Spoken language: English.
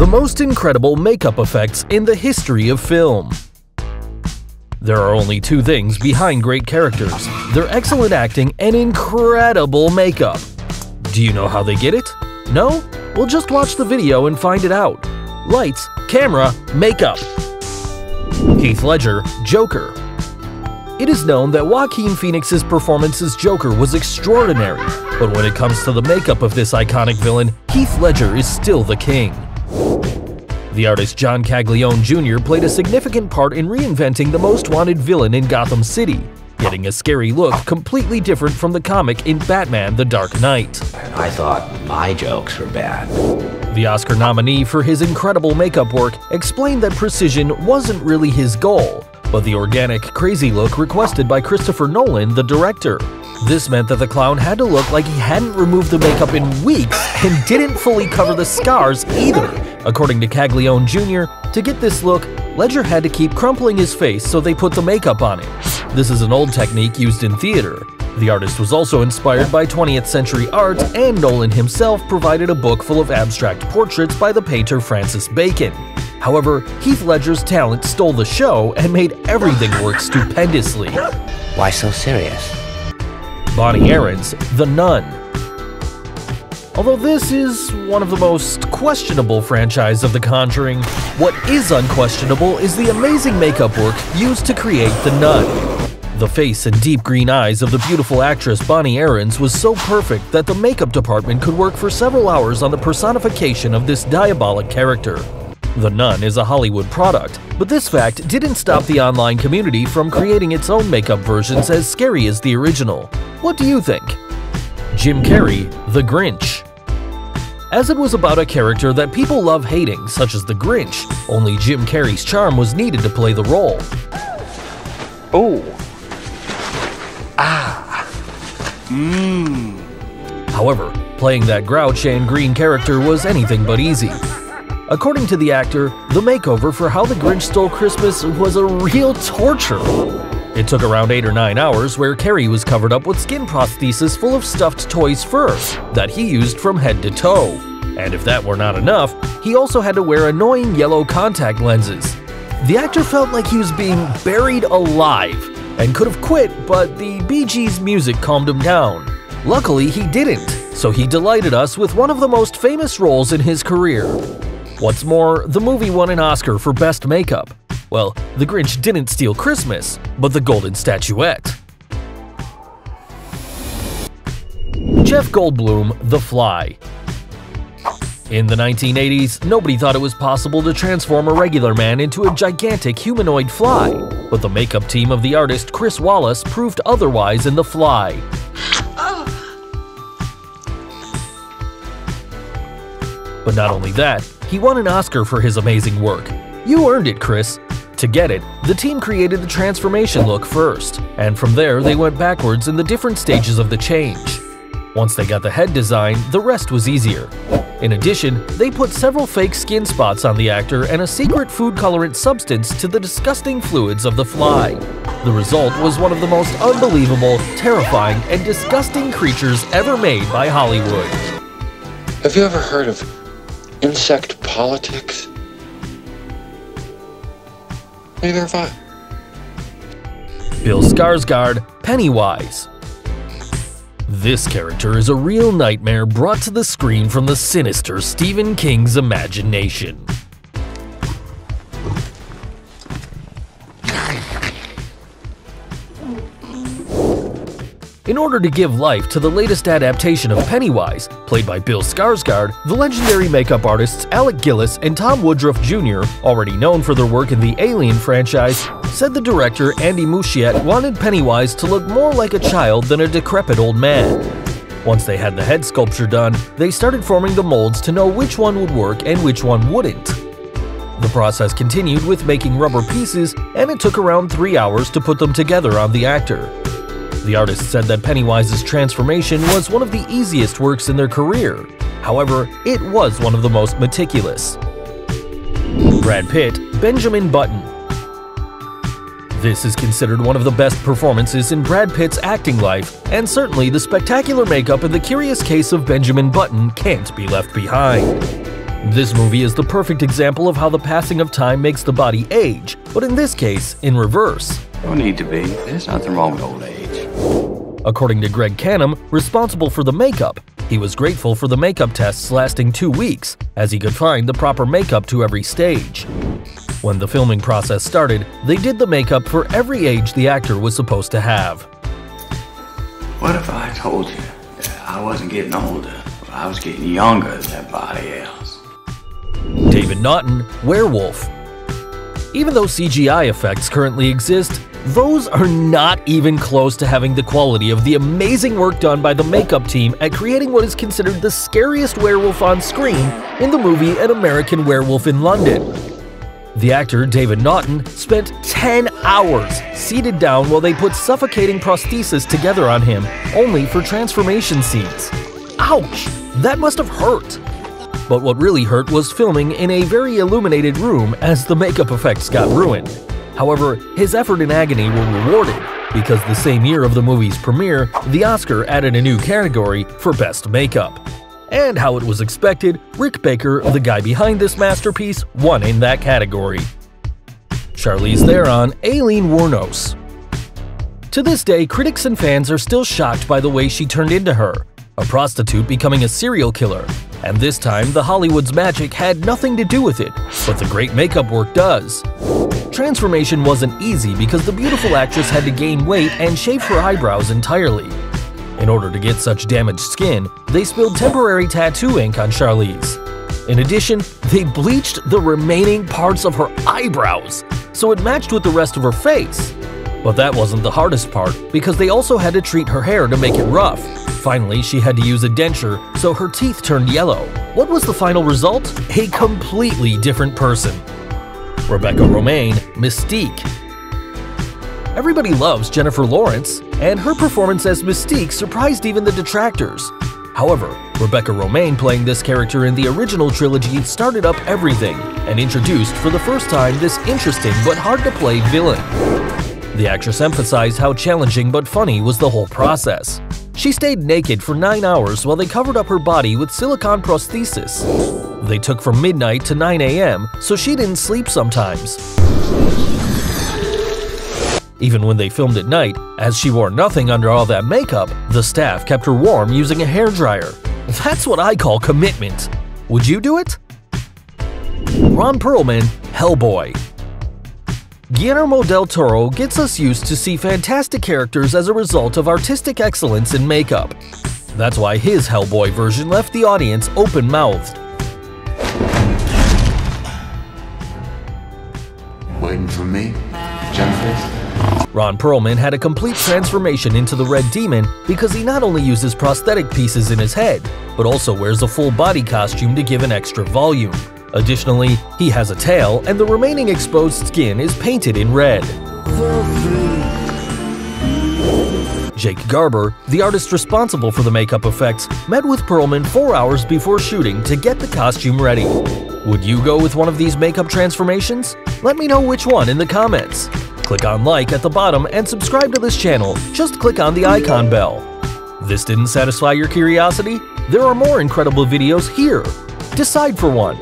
The most incredible makeup effects in the history of film. There are only two things behind great characters their excellent acting and incredible makeup. Do you know how they get it? No? Well, just watch the video and find it out. Lights, camera, makeup. Heath Ledger, Joker. It is known that Joaquin Phoenix's performance as Joker was extraordinary, but when it comes to the makeup of this iconic villain, Heath Ledger is still the king. The artist John Caglione Jr. played a significant part in reinventing the most wanted villain in Gotham City, getting a scary look completely different from the comic in Batman The Dark Knight. I thought my jokes were bad. The Oscar nominee for his incredible makeup work explained that precision wasn't really his goal, but the organic, crazy look requested by Christopher Nolan, the director. This meant that the clown had to look like he hadn't removed the makeup in weeks and didn't fully cover the scars either. According to Caglione Jr., to get this look, Ledger had to keep crumpling his face so they put the makeup on him. This is an old technique used in theater. The artist was also inspired by 20th century art, and Nolan himself provided a book full of abstract portraits by the painter Francis Bacon. However, Heath Ledger's talent stole the show and made everything work stupendously. Why so serious? Bonnie Aarons, The Nun. Although this is one of the most questionable franchise of The Conjuring, what is unquestionable is the amazing makeup work used to create The Nun. The face and deep green eyes of the beautiful actress Bonnie Aarons was so perfect that the makeup department could work for several hours on the personification of this diabolic character. The Nun is a Hollywood product, but this fact didn't stop the online community from creating its own makeup versions as scary as the original. What do you think? Jim Carrey, The Grinch. As it was about a character that people love hating, such as the Grinch, only Jim Carrey's charm was needed to play the role. Oh. Ah. Mmm. However, playing that grouch and green character was anything but easy. According to the actor, the makeover for How the Grinch Stole Christmas was a real torture. It took around 8 or 9 hours where Carrey was covered up with skin prosthesis full of stuffed toys fur that he used from head to toe. And if that were not enough, he also had to wear annoying yellow contact lenses. The actor felt like he was being buried alive and could have quit, but the Bee Gees music calmed him down. Luckily, he didn't, so he delighted us with one of the most famous roles in his career. What's more, the movie won an Oscar for Best Makeup. Well, The Grinch didn't steal Christmas, but the Golden Statuette. Jeff Goldblum, The Fly. In the 1980s, nobody thought it was possible to transform a regular man into a gigantic humanoid fly, but the makeup team of the artist Chris Walas proved otherwise in The Fly. But not only that, he won an Oscar for his amazing work. You earned it, Chris. To get it, the team created the transformation look first, and from there they went backwards in the different stages of the change. Once they got the head design, the rest was easier. In addition, they put several fake skin spots on the actor and a secret food colorant substance to the disgusting fluids of the fly. The result was one of the most unbelievable, terrifying, and disgusting creatures ever made by Hollywood. Have you ever heard of insect politics? Neither have I. Bill Skarsgård, Pennywise. This character is a real nightmare brought to the screen from the sinister Stephen King's imagination. In order to give life to the latest adaptation of Pennywise, played by Bill Skarsgård, the legendary makeup artists Alec Gillis and Tom Woodruff Jr., already known for their work in the Alien franchise, said the director Andy Muschietti wanted Pennywise to look more like a child than a decrepit old man. Once they had the head sculpture done, they started forming the molds to know which one would work and which one wouldn't. The process continued with making rubber pieces, and it took around three hours to put them together on the actor. The artist said that Pennywise's transformation was one of the easiest works in their career. However, it was one of the most meticulous. Brad Pitt, Benjamin Button. This is considered one of the best performances in Brad Pitt's acting life, and certainly the spectacular makeup in The Curious Case of Benjamin Button can't be left behind. This movie is the perfect example of how the passing of time makes the body age, but in this case, in reverse. No need to be. There's nothing wrong with old age. According to Greg Cannom, responsible for the makeup, he was grateful for the makeup tests lasting two weeks, as he could find the proper makeup to every stage. When the filming process started, they did the makeup for every age the actor was supposed to have. What if I told you that I wasn't getting older, but I was getting younger than everybody else? David Naughton, Werewolf. Even though CGI effects currently exist, those are not even close to having the quality of the amazing work done by the makeup team at creating what is considered the scariest werewolf on screen in the movie An American Werewolf in London. The actor, David Naughton, spent 10 hours seated down while they put suffocating prosthesis together on him, only for transformation scenes. Ouch! That must have hurt! But what really hurt was filming in a very illuminated room as the makeup effects got ruined. However, his effort and agony were rewarded, because the same year of the movie's premiere, the Oscar added a new category for Best Makeup. And how it was expected, Rick Baker, the guy behind this masterpiece, won in that category. Charlize Theron, Aileen Wuornos. To this day, critics and fans are still shocked by the way she turned into her, a prostitute becoming a serial killer, and this time the Hollywood's magic had nothing to do with it, but the great makeup work does. Transformation wasn't easy because the beautiful actress had to gain weight and shave her eyebrows entirely. In order to get such damaged skin, they spilled temporary tattoo ink on Charlize. In addition, they bleached the remaining parts of her eyebrows, so it matched with the rest of her face. But that wasn't the hardest part, because they also had to treat her hair to make it rough. Finally, she had to use a denture, so her teeth turned yellow. What was the final result? A completely different person. Rebecca Romijn, Mystique. Everybody loves Jennifer Lawrence, and her performance as Mystique surprised even the detractors. However, Rebecca Romijn playing this character in the original trilogy started up everything and introduced for the first time this interesting but hard to play villain. The actress emphasized how challenging but funny was the whole process. She stayed naked for 9 hours while they covered up her body with silicone prosthesis. They took from midnight to 9 a.m., so she didn't sleep sometimes. Even when they filmed at night, as she wore nothing under all that makeup, the staff kept her warm using a hair dryer. That's what I call commitment. Would you do it? Ron Perlman, Hellboy. Guillermo del Toro gets us used to see fantastic characters as a result of artistic excellence in makeup. That's why his Hellboy version left the audience open-mouthed. Waiting for me, Jennifer? Ron Perlman had a complete transformation into the Red Demon because he not only uses prosthetic pieces in his head, but also wears a full body costume to give an extra volume. Additionally, he has a tail and the remaining exposed skin is painted in red. Jake Garber, the artist responsible for the makeup effects, met with Perlman four hours before shooting to get the costume ready. Would you go with one of these makeup transformations? Let me know which one in the comments. Click on like at the bottom and subscribe to this channel. Just click on the icon bell. This didn't satisfy your curiosity? There are more incredible videos here. Decide for one.